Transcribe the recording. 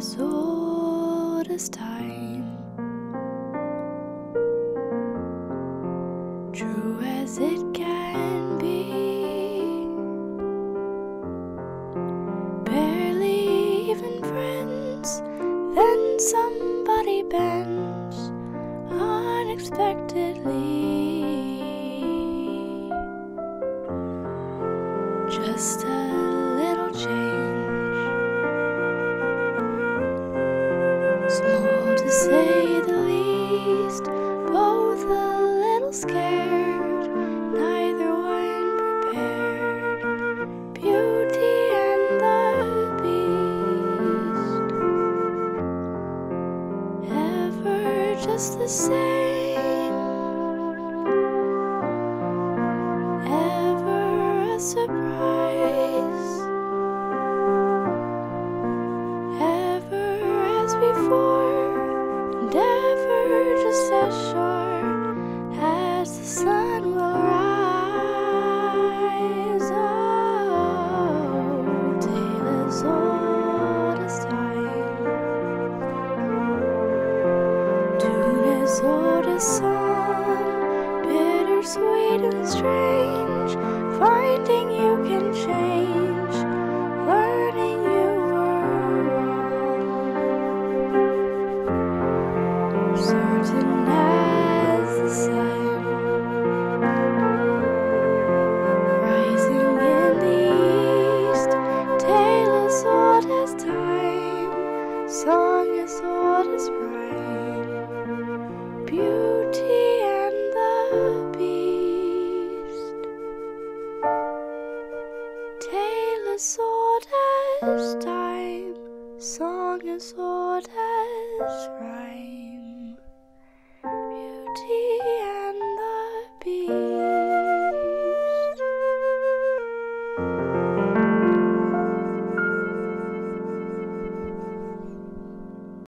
as old as time, true as it can be. Barely even friends, then somebody bends unexpectedly. Just a little change, say the least, both a little scared, neither one prepared. Beauty and the Beast, ever just the same, ever as the sun will rise. Oh, as old as time, tune as old as bittersweet and strange, finding you song as old as rhyme, beauty and the beast, tale as old as time, song as old as rhyme,